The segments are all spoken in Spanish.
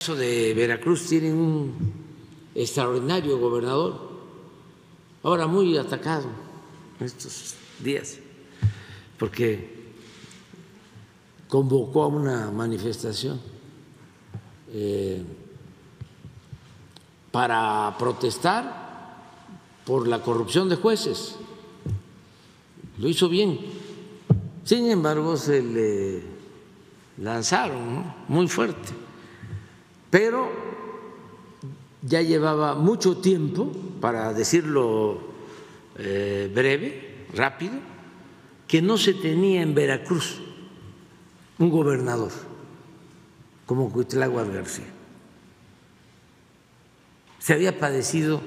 caso de Veracruz tienen un extraordinario gobernador, ahora muy atacado en estos días, porque convocó a una manifestación eh, para protestar por la corrupción de jueces. Lo hizo bien. Sin embargo, se le lanzaron muy fuerte. Pero ya llevaba mucho tiempo, para decirlo eh, breve, rápido, que no se tenía en Veracruz un gobernador como Cuitláhuac García. Se había padecido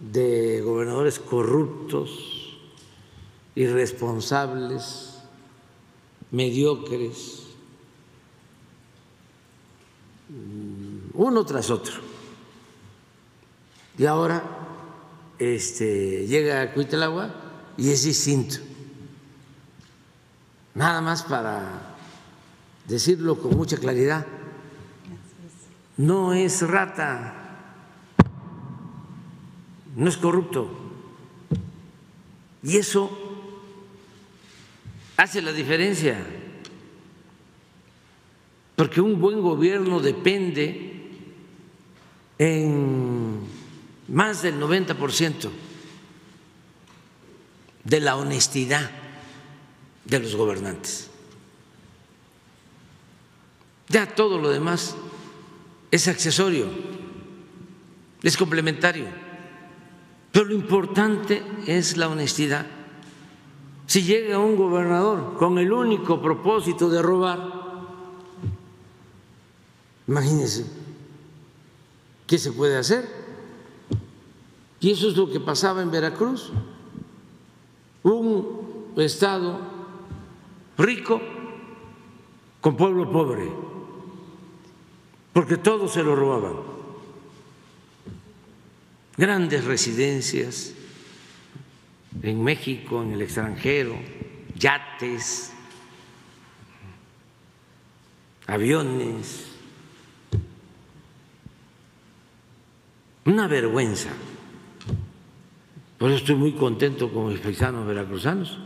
de gobernadores corruptos, irresponsables, mediocres, uno tras otro. Y ahora este, llega Cuitláhuac y es distinto. Nada más para decirlo con mucha claridad, no es rata, no es corrupto. Y eso hace la diferencia, porque un buen gobierno depende en más del 90% de la honestidad de los gobernantes. Ya todo lo demás es accesorio, es complementario, pero lo importante es la honestidad. Si llega un gobernador con el único propósito de robar, imagínense ¿qué se puede hacer? Y eso es lo que pasaba en Veracruz. Un estado rico con pueblo pobre, porque todos se lo robaban. Grandes residencias en México, en el extranjero, yates, aviones Una vergüenza. Por eso estoy muy contento con mis paisanos veracruzanos